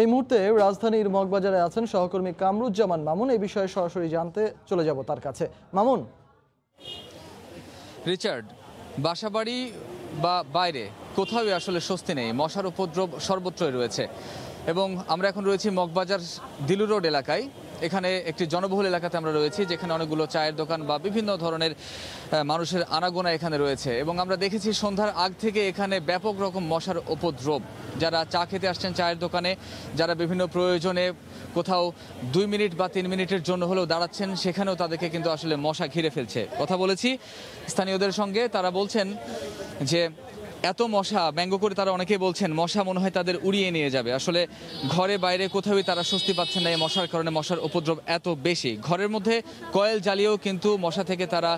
এই মুহূর্তে রাজধানীর মগবাজারে আছেন সহকর্মী কামরুজ্জামান মামুন। এই বিষয়ে সরাসরি জানতে চলে যাব তার কাছে। মামুন। রিচার্ড, বাসাবাড়ি বা বাইরে কোথাও আসলে স্বস্তি নেই। মশার উপদ্রব সর্বত্রই রয়েছে। এবং আমরা এখন রয়েছি মগবাজার দিলু রোড এলাকায়। এখানে একটি জনবহুল এলাকাতে আমরা রয়েছি, যেখানে অনেকগুলো চায়ের দোকান বা বিভিন্ন ধরনের মানুষের আনাগোনা এখানে রয়েছে। এবং আমরা দেখেছি সন্ধ্যার আগ থেকে এখানে ব্যাপক রকম মশার উপদ্রব। যারা চা খেতে আসছেন চায়ের দোকানে, যারা বিভিন্ন প্রয়োজনে কোথাও দুই মিনিট বা তিন মিনিটের জন্য হলেও দাঁড়াচ্ছেন, সেখানেও তাদেরকে কিন্তু আসলে মশা ঘিরে ফেলছে। কথা বলেছি স্থানীয়দের সঙ্গে, তারা বলছেন যে এত মশা, ব্যঙ্গ করে তারা অনেকেই বলছেন মশা মনে হয় তাদের উড়িয়ে নিয়ে যাবে। আসলে ঘরে বাইরে কোথাওই তারা স্বস্তি পাচ্ছেন না, এই মশার কারণে মশার উপদ্রব এত বেশি। ঘরের মধ্যে কয়েল জ্বালিয়েও কিন্তু মশা থেকে তারা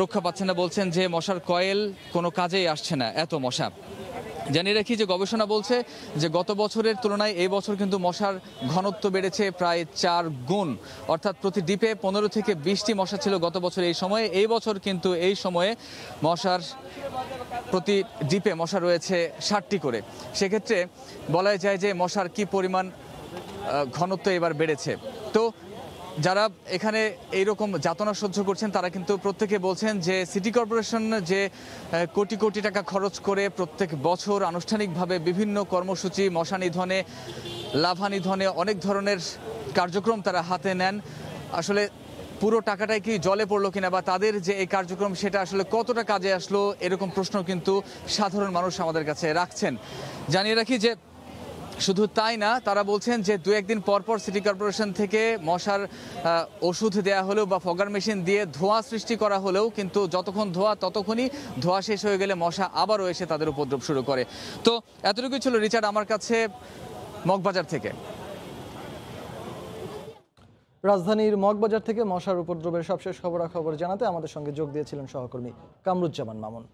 রক্ষা পাচ্ছে না, বলছেন যে মশার কয়েল কোনো কাজেই আসছে না, এত মশা। জানিয়ে রাখি যে গবেষণা বলছে যে গত বছরের তুলনায় এই বছর কিন্তু মশার ঘনত্ব বেড়েছে প্রায় চার গুণ। অর্থাৎ প্রতি দ্বীপে পনেরো থেকে বিশটি মশা ছিল গত বছর এই সময়ে। এই বছর কিন্তু এই সময়ে মশার প্রতি দ্বীপে মশা রয়েছে ষাটটি করে। সেক্ষেত্রে বলা যায় যে মশার কি পরিমাণ ঘনত্ব এবার বেড়েছে। তো যারা এখানে এইরকম যাতনা সহ্য করছেন, তারা কিন্তু প্রত্যেকে বলছেন যে সিটি কর্পোরেশন যে কোটি কোটি টাকা খরচ করে প্রত্যেক বছর আনুষ্ঠানিকভাবে বিভিন্ন কর্মসূচি মশা নিধনে লাভা অনেক ধরনের কার্যক্রম তারা হাতে নেন। আসলে পুরো টাকাটাই কি জলে পড়ল কিনা বা তাদের যে এই কার্যক্রম, সেটা আসলে কতটা কাজে আসলো, এরকম প্রশ্ন কিন্তু সাধারণ মানুষ আমাদের কাছে রাখছেন। জানিয়ে রাখি যে শুধু তাই না, তারা বলছেন যে দু একদিন পর পর সিটি কর্পোরেশন থেকে মশার ওষুধ দেয়া হলেও বা ফগার মেশিন দিয়ে ধোঁয়া সৃষ্টি করা হলেও কিন্তু যতক্ষণ ধোঁয়া ততক্ষণই ধোঁয়া শেষ হয়ে গেলে মশা আবারও এসে তাদের উপদ্রব শুরু করে। তো এতটুকুই ছিল রিচার্ড আমার কাছে মগবাজার থেকে। রাজধানীর মগবাজার থেকে মশার উপদ্রবের সবশেষ খবরাখবর জানাতে আমাদের সঙ্গে যোগ দিয়েছিলেন সহকর্মী কামরুজ্জামান মামুন।